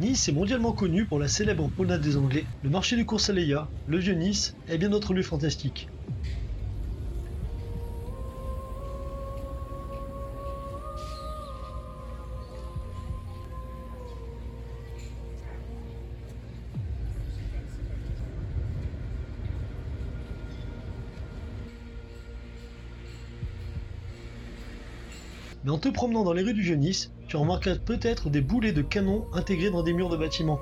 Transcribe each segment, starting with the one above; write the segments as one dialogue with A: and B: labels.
A: Nice est mondialement connu pour la célèbre promenade des Anglais, le marché du cours Saleya, le vieux Nice et bien d'autres lieux fantastiques. Mais en te promenant dans les rues du Nice, tu remarqueras peut-être des boulets de canon intégrés dans des murs de bâtiments.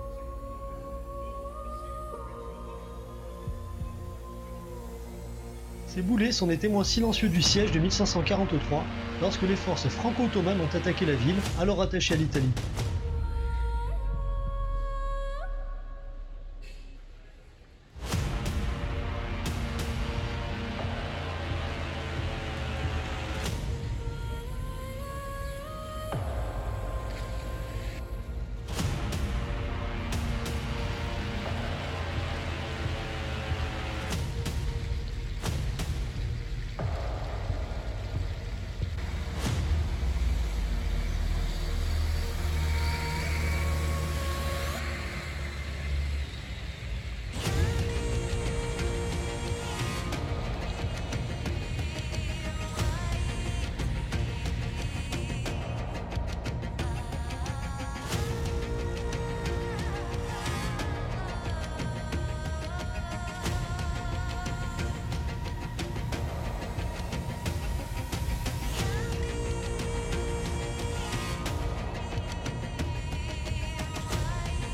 A: Ces boulets sont des témoins silencieux du siège de 1543, lorsque les forces franco-ottomanes ont attaqué la ville, alors attachée à l'Italie.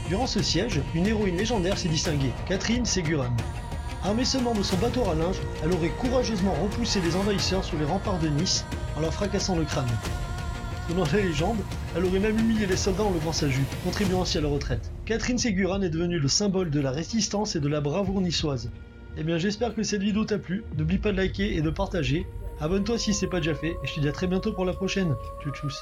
A: Durant ce siège, une héroïne légendaire s'est distinguée, Catherine Seguran. Armée seulement de son bateau à linge, elle aurait courageusement repoussé les envahisseurs sur les remparts de Nice en leur fracassant le crâne. Selon la légende, elle aurait même humilié les soldats en levant sa jupe, contribuant ainsi à leur retraite. Catherine Seguran est devenue le symbole de la résistance et de la bravoure niçoise. Eh bien j'espère que cette vidéo t'a plu, n'oublie pas de liker et de partager, abonne-toi si c'est pas déjà fait, et je te dis à très bientôt pour la prochaine. Tchous.